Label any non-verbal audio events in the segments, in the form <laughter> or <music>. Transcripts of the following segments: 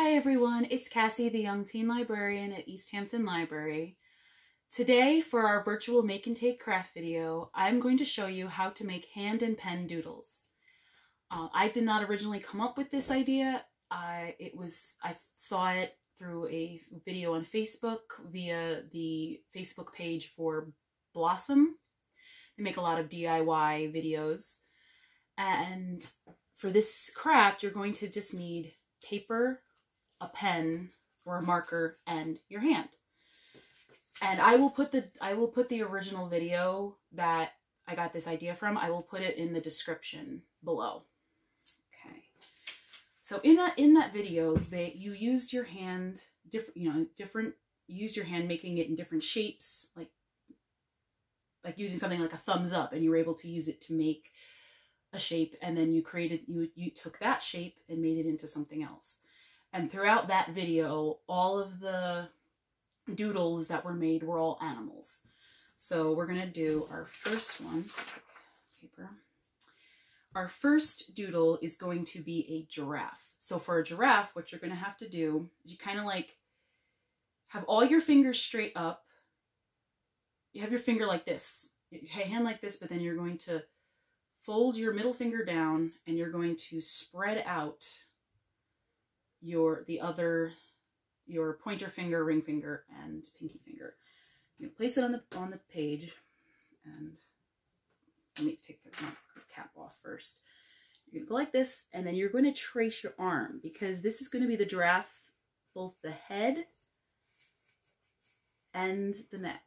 Hi everyone, it's Cassie, the Young Teen Librarian at East Hampton Library. Today, for our virtual make and take craft video, I'm going to show you how to make hand and pen doodles. Uh, I did not originally come up with this idea. I it was I saw it through a video on Facebook via the Facebook page for Blossom. They make a lot of DIY videos. And for this craft, you're going to just need paper, a pen, or a marker, and your hand. And I will put the I will put the original video that I got this idea from. I will put it in the description below. Okay. So in that in that video, they you used your hand different you know different you used your hand making it in different shapes like like using something like a thumbs up and you were able to use it to make a shape and then you created you you took that shape and made it into something else and throughout that video all of the doodles that were made were all animals. So we're going to do our first one. Paper. Our first doodle is going to be a giraffe. So for a giraffe what you're going to have to do is you kind of like have all your fingers straight up. You have your finger like this. Hand like this but then you're going to fold your middle finger down and you're going to spread out your the other your pointer finger, ring finger, and pinky finger. You place it on the on the page and let me take the cap off first. You're gonna go like this, and then you're going to trace your arm because this is going to be the giraffe, both the head and the neck.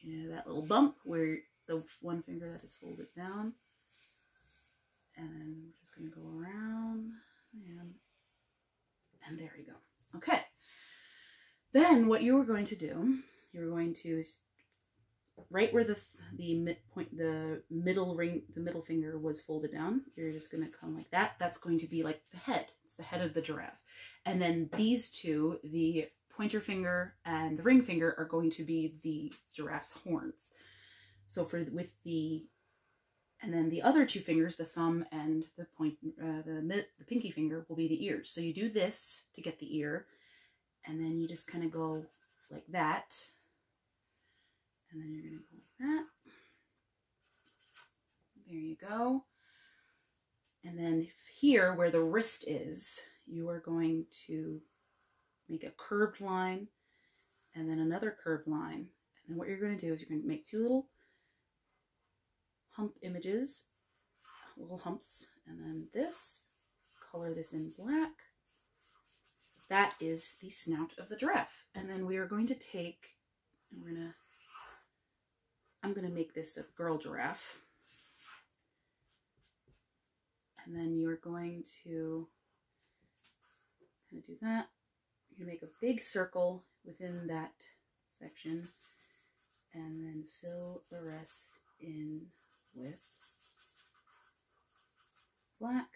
You know, that little bump where the one finger that is folded down. And we're just going to go around and, and there you go. Okay. Then what you are going to do, you're going to right where the the mid point the middle ring the middle finger was folded down you're just going to come like that that's going to be like the head it's the head of the giraffe and then these two the pointer finger and the ring finger are going to be the giraffe's horns so for with the, and then the other two fingers, the thumb and the point, uh, the the pinky finger will be the ears. So you do this to get the ear, and then you just kind of go like that, and then you're gonna go like that. There you go. And then here, where the wrist is, you are going to make a curved line and then another curved line. And then what you're going to do is you're going to make two little hump images, little humps, and then this, color this in black. That is the snout of the giraffe. And then we are going to take, and we're gonna, I'm gonna make this a girl giraffe. And then you're going to kind of do that. You're gonna make a big circle within that section and then fill the rest in with black.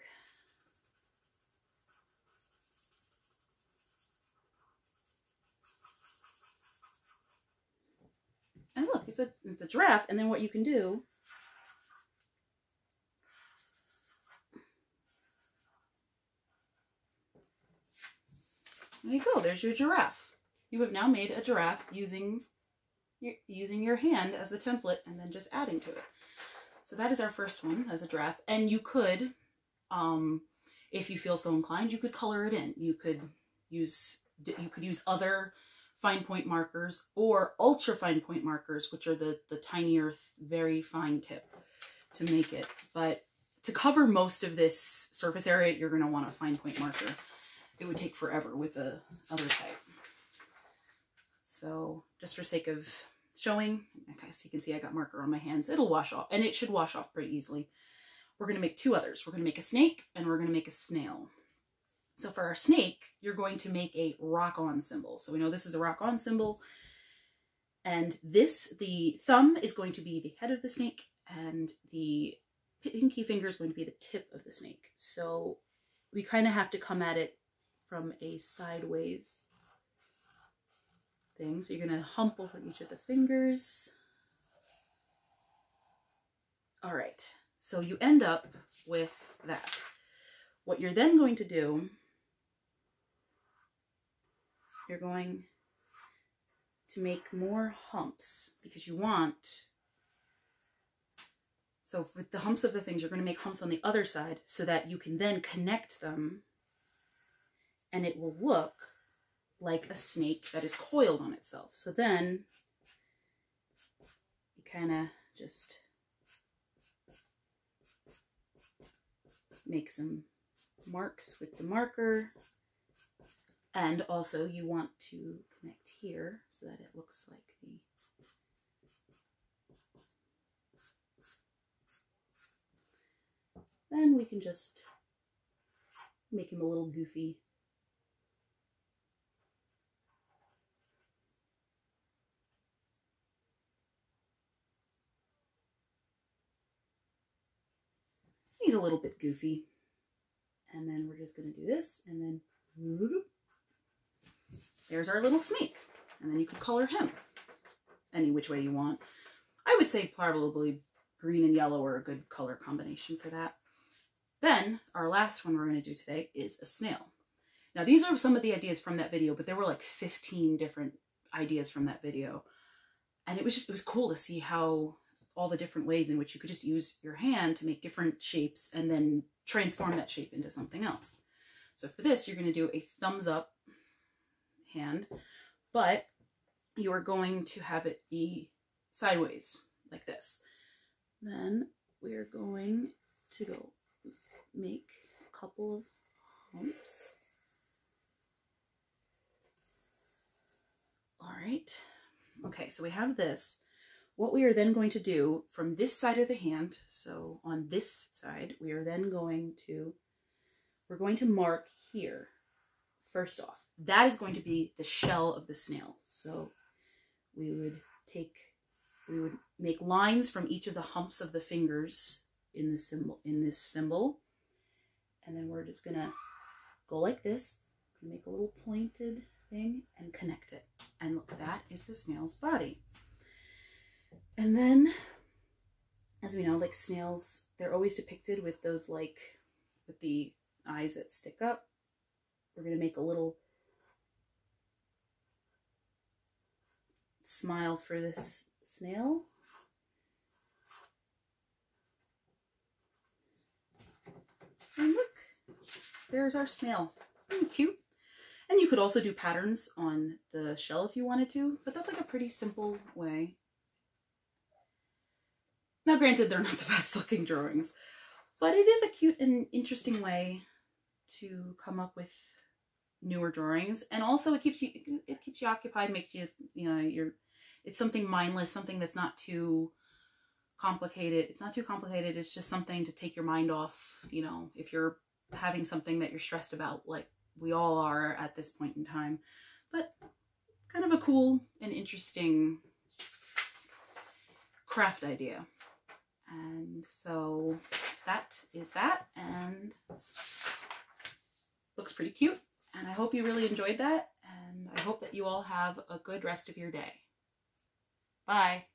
And look, it's a it's a giraffe. And then what you can do There you go. There's your giraffe. You have now made a giraffe using using your hand as the template and then just adding to it. So that is our first one as a draft. And you could, um, if you feel so inclined, you could color it in. You could use you could use other fine point markers or ultra fine point markers, which are the, the tinier, very fine tip to make it. But to cover most of this surface area, you're going to want a fine point marker. It would take forever with the other type. So just for sake of showing. Okay, so you can see, I got marker on my hands. It'll wash off, and it should wash off pretty easily. We're going to make two others. We're going to make a snake, and we're going to make a snail. So for our snake, you're going to make a rock-on symbol. So we know this is a rock-on symbol. And this, the thumb is going to be the head of the snake, and the pinky finger is going to be the tip of the snake. So we kind of have to come at it from a sideways thing. So you're going to hump over each of the fingers. All right, so you end up with that. What you're then going to do you're going to make more humps because you want, so with the humps of the things, you're going to make humps on the other side so that you can then connect them and it will look like a snake that is coiled on itself. So then you kind of just make some marks with the marker. And also you want to connect here so that it looks like the Then we can just make him a little goofy He's a little bit goofy. And then we're just going to do this and then there's our little snake. And then you can color him any which way you want. I would say probably green and yellow are a good color combination for that. Then our last one we're going to do today is a snail. Now these are some of the ideas from that video, but there were like 15 different ideas from that video. And it was just, it was cool to see how all the different ways in which you could just use your hand to make different shapes and then transform that shape into something else. So for this, you're going to do a thumbs up hand, but you are going to have it be sideways like this. Then we're going to go make a couple of humps. All right. Okay, so we have this. What we are then going to do from this side of the hand, so on this side, we are then going to, we're going to mark here, first off. That is going to be the shell of the snail. So we would take, we would make lines from each of the humps of the fingers in the symbol, in this symbol. And then we're just gonna go like this, make a little pointed thing and connect it. And look, that is the snail's body. And then, as we know, like snails, they're always depicted with those like, with the eyes that stick up. We're going to make a little smile for this snail. And look, there's our snail. Pretty cute. And you could also do patterns on the shell if you wanted to, but that's like a pretty simple way now, granted, they're not the <laughs> best looking drawings, but it is a cute and interesting way to come up with newer drawings. And also it keeps you, it keeps you occupied, makes you, you know, you're, it's something mindless, something that's not too complicated. It's not too complicated. It's just something to take your mind off, you know, if you're having something that you're stressed about, like we all are at this point in time. But kind of a cool and interesting craft idea. And so that is that and looks pretty cute. And I hope you really enjoyed that. And I hope that you all have a good rest of your day. Bye.